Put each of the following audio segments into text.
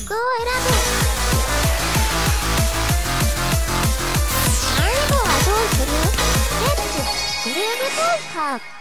曲を選ぶ。最後はどうする？レッツグルーブトーカー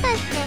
ったっけ？